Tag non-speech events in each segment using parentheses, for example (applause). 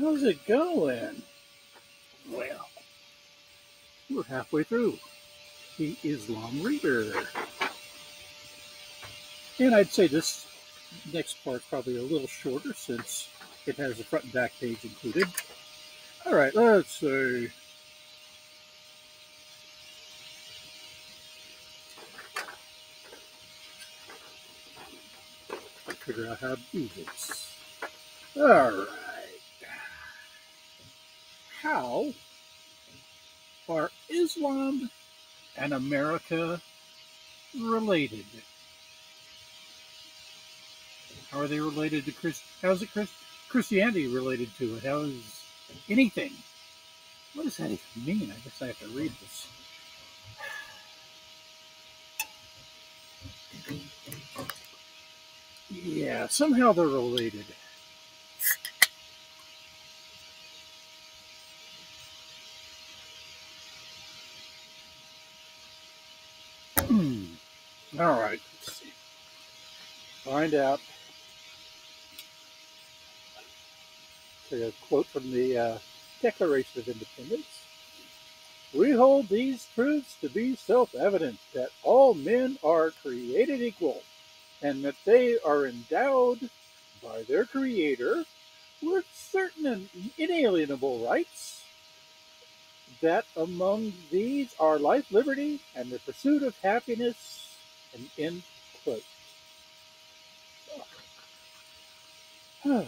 How's it going? Well, we're halfway through the Islam Reader. And I'd say this next part's probably a little shorter since it has the front and back page included. All right, let's see. Figure out how to do this. All right. How are Islam and America related? How are they related to Christ? How's it Christ? Christianity related to it? How is anything? What does that even mean? I guess I have to read this. Yeah, somehow they're related. All right, let's see. Find out. Take a quote from the uh, Declaration of Independence. We hold these truths to be self evident that all men are created equal and that they are endowed by their Creator with certain inalienable rights. That among these are life, liberty, and the pursuit of happiness. And end quote. (sighs)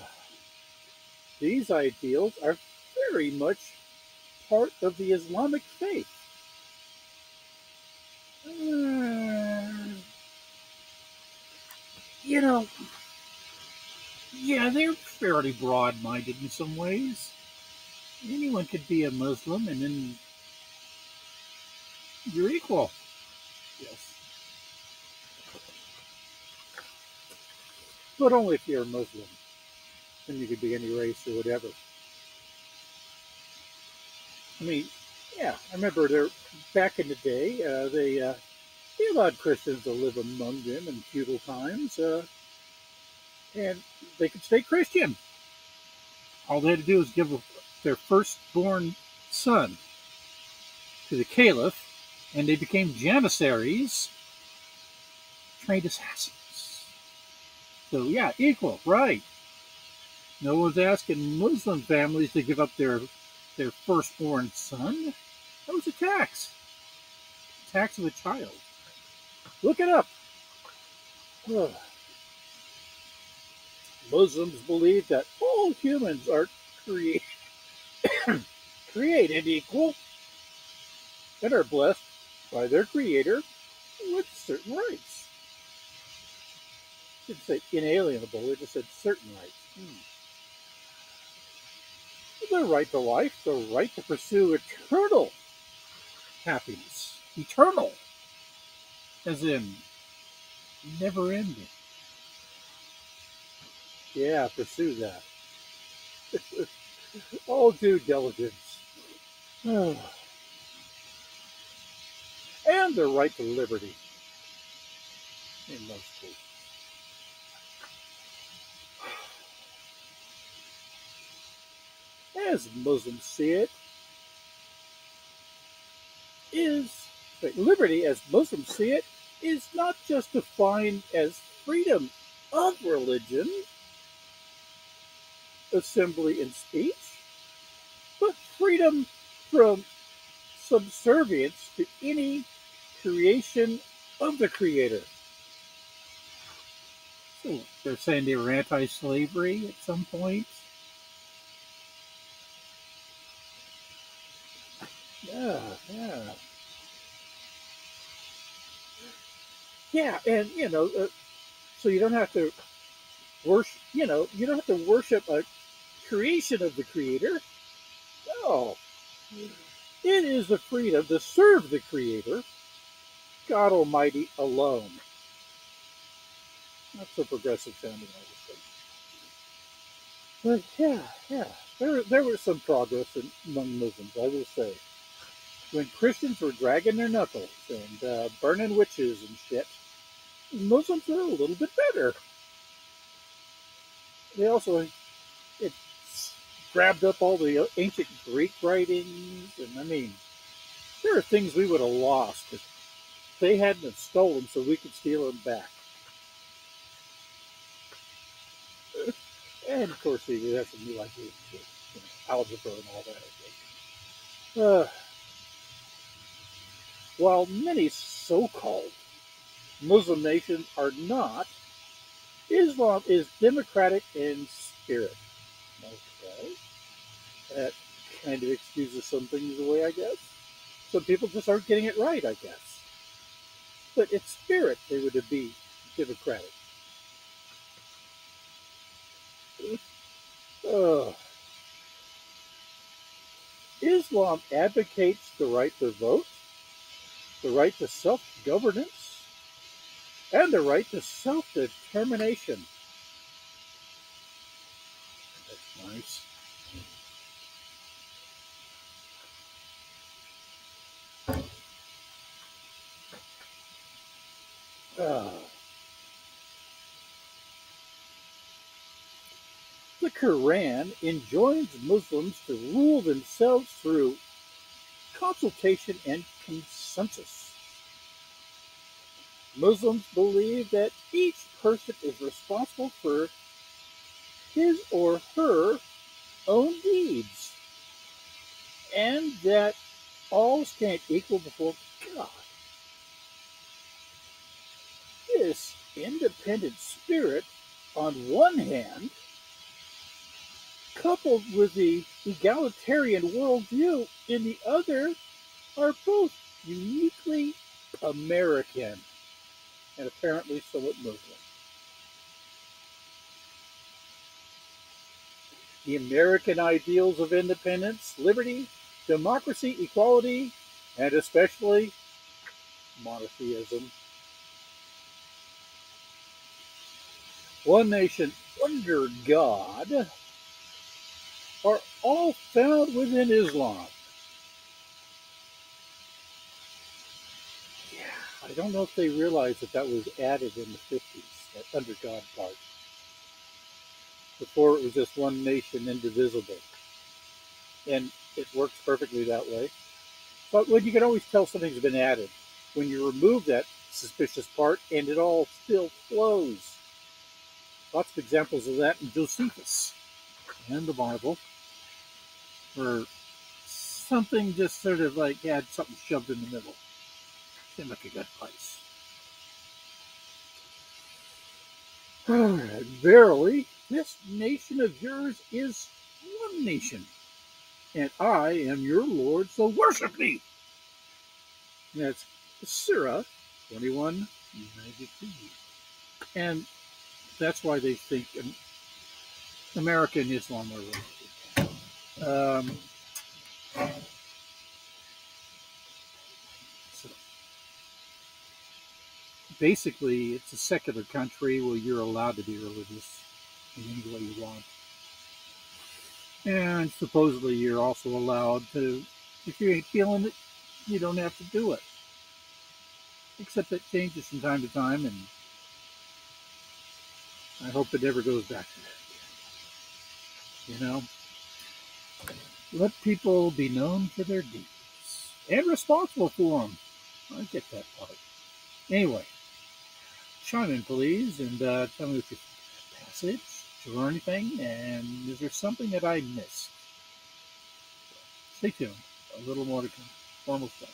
These ideals are very much part of the Islamic faith. Uh, (sighs) you know, yeah, they're fairly broad minded in some ways. Anyone could be a Muslim and then you're equal. Yes. But only if you're a Muslim Then you could be any race or whatever. I mean, yeah, I remember there back in the day, uh, they uh, they allowed Christians to live among them in feudal times, uh, and they could stay Christian. All they had to do was give their firstborn son to the caliph, and they became janissaries, trained assassins. So yeah, equal, right? No one's asking Muslim families to give up their their firstborn son. That was a tax. Tax of a child. Look it up. Ugh. Muslims believe that all humans are created (clears throat) created equal and are blessed by their creator with certain rights. It didn't say inalienable, it just said certain rights. Hmm the right to life, the right to pursue eternal happiness. Eternal. As in, never ending. Yeah, pursue that. (laughs) (laughs) All due diligence. (sighs) and the right to liberty. In most cases. as Muslims see it, is liberty, as Muslims see it, is not just defined as freedom of religion, assembly, and speech, but freedom from subservience to any creation of the Creator. So they're saying they were anti slavery at some point. Yeah, yeah. Yeah, and you know, uh, so you don't have to worship. You know, you don't have to worship a creation of the Creator. No, it is the freedom to serve the Creator, God Almighty alone. Not so progressive sounding, I would say. But yeah, yeah, there there was some progress in, among Muslims, I will say when Christians were dragging their knuckles and uh, burning witches and shit, Muslims were a little bit better. They also, it grabbed up all the ancient Greek writings, and I mean, there are things we would have lost if they hadn't have stolen so we could steal them back. And of course, he has some new ideas, you know, algebra and all that. Uh, while many so called Muslim nations are not, Islam is democratic in spirit. Okay. That kind of excuses some things away, I guess. Some people just aren't getting it right, I guess. But in spirit, they would be democratic. Uh, Islam advocates the right to vote, the right to self governance, and the right to self determination. That's nice. Uh, the Quran enjoins Muslims to rule themselves through consultation and consensus. Muslims believe that each person is responsible for his or her own deeds and that all stand equal before God. This independent spirit, on one hand, coupled with the egalitarian worldview in the other, are both uniquely American and apparently somewhat Muslim. The American ideals of independence, liberty, democracy, equality, and especially monotheism. One nation under God are all found within Islam. Yeah, I don't know if they realize that that was added in the 50s, that under God part. Before it was just one nation indivisible. And it works perfectly that way. But when you can always tell something's been added, when you remove that suspicious part and it all still flows. Lots of examples of that in Josephus and the Bible or something just sort of like had something shoved in the middle. Seemed like a good place. Verily, this nation of yours is one nation, and I am your Lord, so worship me. And that's Surah 21 92. And that's why they think America and Islam are related. Um, so basically, it's a secular country where you're allowed to be religious in any way you want. And supposedly, you're also allowed to, if you ain't feeling it, you don't have to do it. Except that changes from time to time, and I hope it never goes back to that. You know? Let people be known for their deeds and responsible for them. I get that part. Anyway, chime in, please, and uh, tell me if you passage or anything, and is there something that I missed? Stay tuned. A little more to come. Almost done.